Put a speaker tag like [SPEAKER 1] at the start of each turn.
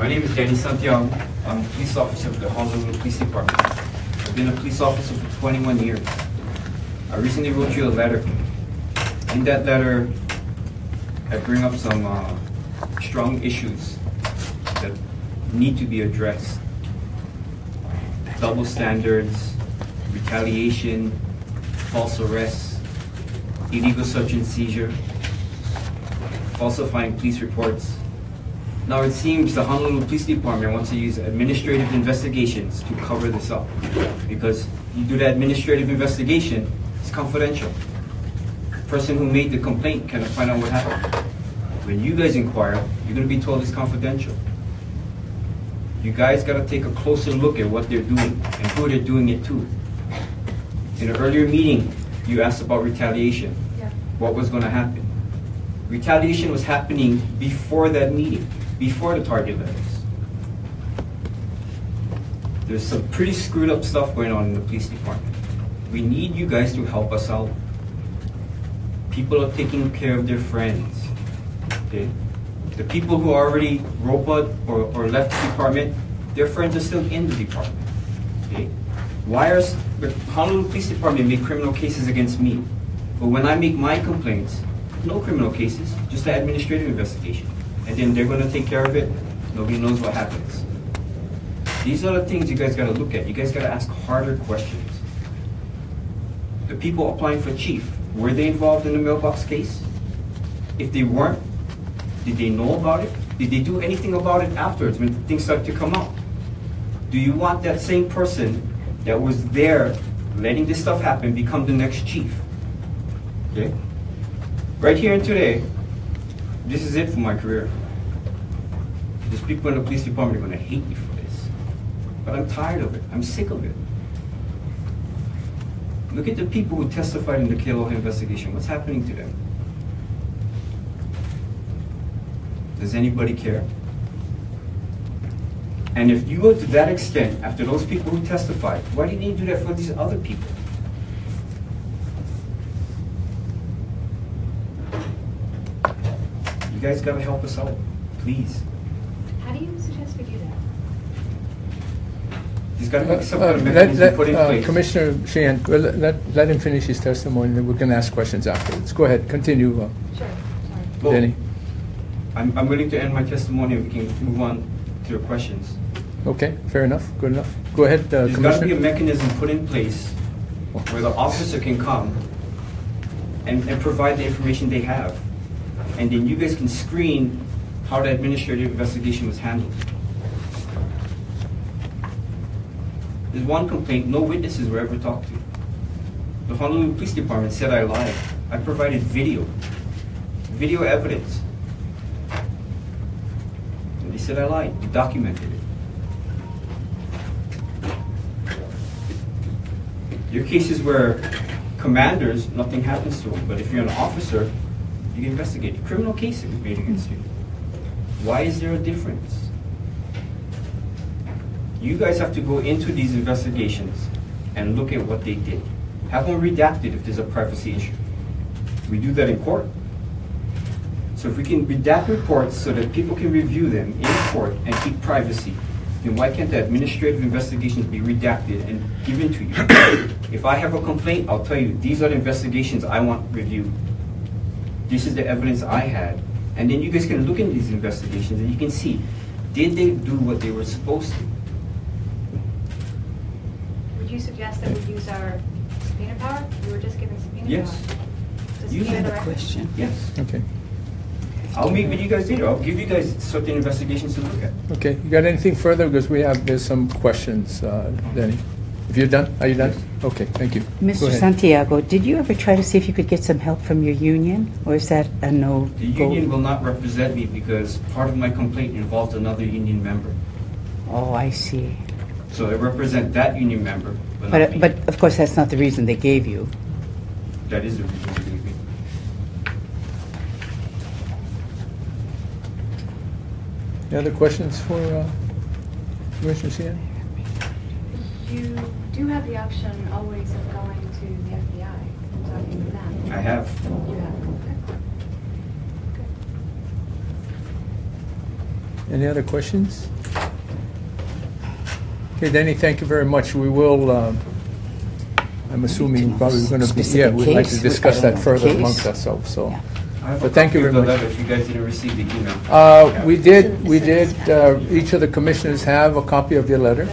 [SPEAKER 1] My name is Denny Santiago. I'm a police officer for the Honolulu Police Department. I've been a police officer for 21 years. I recently wrote you a letter. In that letter, I bring up some uh, strong issues that need to be addressed. Double standards, retaliation, false arrests, illegal search and seizure, falsifying police reports. Now it seems the Honolulu Police Department wants to use administrative investigations to cover this up. Because you do the administrative investigation, it's confidential. The person who made the complaint cannot find out what happened. When you guys inquire, you're gonna be told it's confidential. You guys gotta take a closer look at what they're doing and who they're doing it to. In an earlier meeting, you asked about retaliation.
[SPEAKER 2] Yeah.
[SPEAKER 1] What was gonna happen? Retaliation was happening before that meeting, before the target letters. There's some pretty screwed up stuff going on in the police department. We need you guys to help us out. People are taking care of their friends. Okay? The people who are already robot or, or left the department, their friends are still in the department. Okay? Why are the Honolulu Police Department make criminal cases against me? But when I make my complaints, no criminal cases, just an administrative investigation. And then they're gonna take care of it, nobody knows what happens. These are the things you guys gotta look at. You guys gotta ask harder questions. The people applying for chief, were they involved in the mailbox case? If they weren't, did they know about it? Did they do anything about it afterwards when things started to come out? Do you want that same person that was there letting this stuff happen become the next chief? Okay? Right here and today, this is it for my career. People in the police department are gonna hate me for this. But I'm tired of it. I'm sick of it. Look at the people who testified in the Kealoha investigation. What's happening to them? Does anybody care? And if you go to that extent, after those people who testified, why didn't you do that for these other people? You guys gotta help us out, please.
[SPEAKER 2] How do you suggest we do that?
[SPEAKER 1] There's gotta be some
[SPEAKER 3] Uh,
[SPEAKER 1] kind of
[SPEAKER 3] let-
[SPEAKER 1] mechanism put in
[SPEAKER 3] uh,
[SPEAKER 1] place.
[SPEAKER 3] Commissioner Sheehan, well, let, let him finish his testimony, then we're going to ask questions afterwards. Go ahead, continue, uh,
[SPEAKER 2] Sure, sorry.
[SPEAKER 1] Well,
[SPEAKER 3] Denny.
[SPEAKER 1] I'm, I'm willing to end my testimony and we can move on to your questions.
[SPEAKER 3] Okay, fair enough, good enough. Go ahead, uh,
[SPEAKER 1] There's gotta be a
[SPEAKER 3] Commissioner.
[SPEAKER 1] mechanism put in place where the officer can come and, and provide the information they have. And then you guys can screen how the administrative investigation was handled. There's one complaint, no witnesses were ever talked to. The Honolulu Police Department said I lied. I provided video, video evidence. And they said I lied, they documented it. Your cases where commanders, nothing happens to them, but if you're an officer, you get investigated. Criminal cases made against you. Why is there a difference? You guys have to go into these investigations and look at what they did. Have them redacted if there's a privacy issue. We do that in court. So if we can redact reports so that people can review them in court and keep privacy, then why can't the administrative investigations be redacted and given to you? If I have a complaint, I'll tell you, these are the investigations I want reviewed. This is the evidence I had. And then you guys can look into these investigations and you can see, did they do what they were supposed to?
[SPEAKER 2] Would you suggest that we use our subpoena power? We were just given subpoena power.
[SPEAKER 1] Yes.
[SPEAKER 2] To
[SPEAKER 1] Use
[SPEAKER 2] subpoena
[SPEAKER 1] it.
[SPEAKER 2] the records?
[SPEAKER 1] Yes.
[SPEAKER 3] Okay,
[SPEAKER 1] I'll meet with you guys later. I'll give you guys certain investigations to look at.
[SPEAKER 3] okay. You got anything further? Because we have, there's some questions, uh, Denny. If you're done, are you done? Okay, thank you. Go
[SPEAKER 4] Mr.
[SPEAKER 3] ahead.
[SPEAKER 4] Santiago, did you ever try to see if you could get some help from your union, or is that a no?
[SPEAKER 1] The union will not represent me because part of my complaint involved another union member.
[SPEAKER 4] Oh, I see.
[SPEAKER 1] So I represent that union member, but not
[SPEAKER 4] But, but of course, that's not the reason they gave you.
[SPEAKER 1] That is the reason they gave me.
[SPEAKER 3] Any other questions for uh, Commissioner Sheehan?
[SPEAKER 2] You do have the option always of going to the FBI and talking to them.
[SPEAKER 1] I have.
[SPEAKER 2] You have, okay.
[SPEAKER 3] Any other questions? Okay, Denny, thank you very much. We will, um, I'm assuming probably going to be, yeah,
[SPEAKER 4] Specific
[SPEAKER 3] we'd like to
[SPEAKER 4] case,
[SPEAKER 3] discuss
[SPEAKER 4] I don't
[SPEAKER 3] that
[SPEAKER 4] know,
[SPEAKER 3] further
[SPEAKER 4] case.
[SPEAKER 3] amongst ourselves, so.
[SPEAKER 4] Yeah.
[SPEAKER 1] I have
[SPEAKER 3] But thank you
[SPEAKER 1] copy of
[SPEAKER 3] very
[SPEAKER 1] the
[SPEAKER 3] much.
[SPEAKER 1] letter if you guys didn't receive the email.
[SPEAKER 3] Uh, We did, we did, uh, each of the commissioners have a copy of your letter.